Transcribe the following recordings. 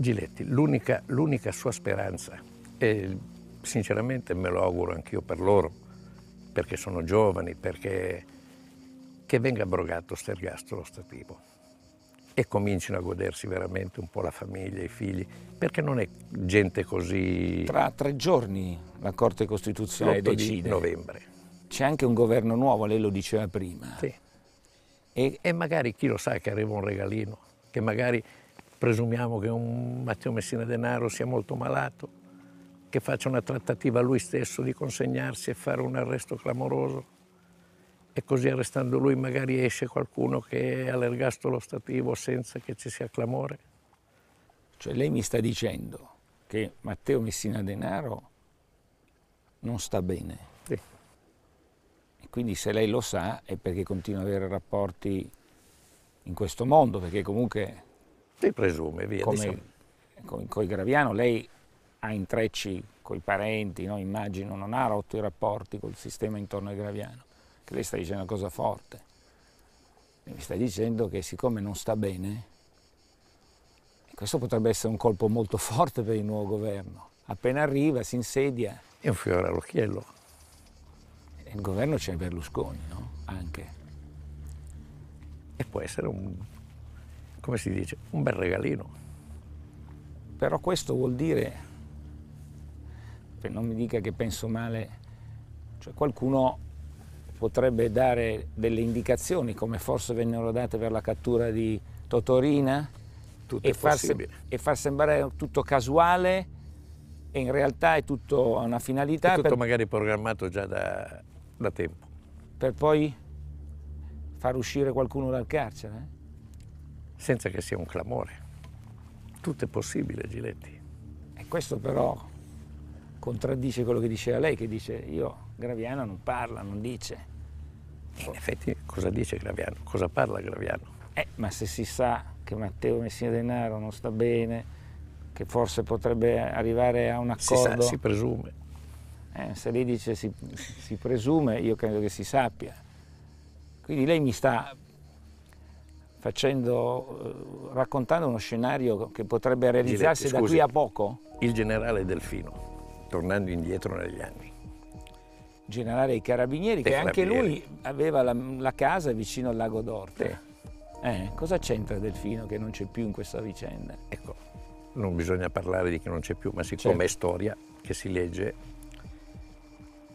Giletti, l'unica, l'unica sua speranza, e sinceramente me lo auguro anch'io per loro, perché sono giovani, perché che venga abrogato questo ergastolo stativo e comincino a godersi veramente un po' la famiglia, i figli, perché non è gente così... Tra tre giorni la Corte Costituzionale decide. di novembre. C'è anche un governo nuovo, lei lo diceva prima. Sì. E, e magari chi lo sa che arriva un regalino, che magari presumiamo che un Matteo Messina Denaro sia molto malato, che faccia una trattativa lui stesso di consegnarsi e fare un arresto clamoroso e così arrestando lui magari esce qualcuno che è all'ergastolo stativo senza che ci sia clamore. Cioè lei mi sta dicendo che Matteo Messina Denaro non sta bene. Sì. E quindi se lei lo sa è perché continua ad avere rapporti in questo mondo, perché comunque... Si presume, via. Come diciamo. con, con Graviano lei ha intrecci con i parenti, no? immagino, non ha rotto i rapporti col sistema intorno ai Graviano che lei sta dicendo una cosa forte. Mi sta dicendo che siccome non sta bene, questo potrebbe essere un colpo molto forte per il nuovo governo. Appena arriva, si insedia. È un fiore all'occhiello. E il governo c'è Berlusconi, no? Anche. E può essere un, come si dice, un bel regalino. Però questo vuol dire, non mi dica che penso male, cioè qualcuno potrebbe dare delle indicazioni come forse vennero date per la cattura di Totorina tutto e far, e far, sembrare tutto casuale e in realtà è tutto una finalità. È tutto per, magari programmato già da, da, tempo. Per poi far uscire qualcuno dal carcere? Senza che sia un clamore. Tutto è possibile, Giletti. E questo però contraddice quello che diceva lei, che dice io Graviano non parla, non dice. In effetti cosa dice Graviano? Cosa parla Graviano? Eh, ma se si sa che Matteo Messina Denaro non sta bene, che forse potrebbe arrivare a un accordo... Si, sa, si presume. Eh, se lei dice si, si presume, io credo che si sappia. Quindi lei mi sta facendo, raccontando uno scenario che potrebbe realizzarsi Giletti, da qui a poco? Il generale Delfino, tornando indietro negli anni, generale dei carabinieri, che anche lui aveva la, la, casa vicino al lago d'Orte. Sì. Eh, cosa c'entra Delfino che non c'è più in questa vicenda? Ecco, non bisogna parlare di che non c'è più, ma siccome certo. è storia che si legge,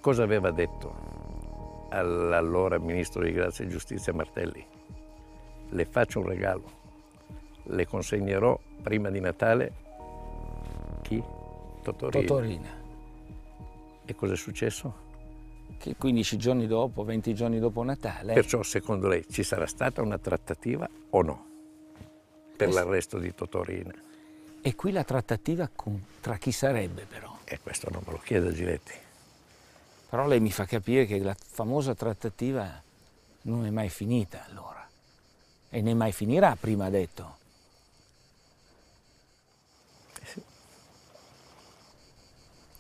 cosa aveva detto all'allora ministro di Grazia e Giustizia Martelli? Le faccio un regalo, le consegnerò prima di Natale chi? Totorina. Totorina. E cosa è successo? che 15 giorni dopo, 20 giorni dopo Natale... Perciò secondo lei ci sarà stata una trattativa o no per es... l'arresto di Totorina? E qui la trattativa con... tra chi sarebbe però? E questo non me lo chiede Giletti. Però lei mi fa capire che la famosa trattativa non è mai finita allora. E né mai finirà, prima detto.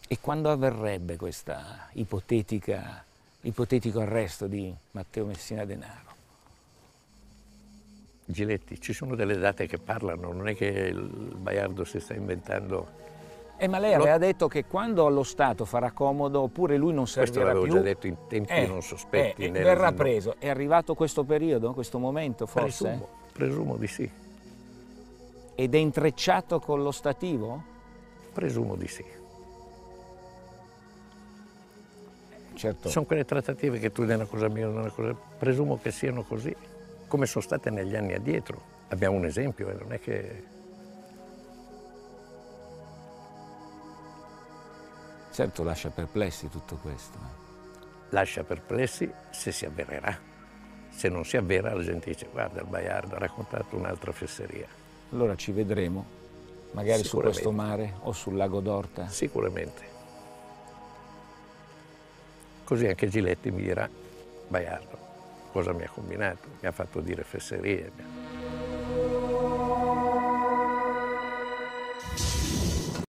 E quando avverrebbe questo ipotetico arresto di Matteo Messina Denaro? Giletti, ci sono delle date che parlano, non è che il Baiardo si sta inventando. Eh, ma lei aveva detto che quando allo Stato farà comodo, oppure lui non servirà più... Questo l'avevo già detto in tempi eh, non sospetti. Eh, nel... Verrà preso. È arrivato questo periodo, questo momento forse? Presumo, presumo di sì. Ed è intrecciato con lo stativo? Presumo di sì. certo. Sono quelle trattative che tu dai una cosa mia, una cosa... Presumo che siano così, come sono state negli anni addietro. Abbiamo un esempio, eh, non è che... Certo lascia perplessi tutto questo. Eh. Lascia perplessi se si avvererà. Se non si avvera la gente dice guarda il Baiardo ha raccontato un'altra fesseria. Allora ci vedremo, magari su questo mare o sul lago d'Orta. Sicuramente. Così anche Giletti mi dirà, Baiardo, cosa mi ha combinato? Mi ha fatto dire fesserie.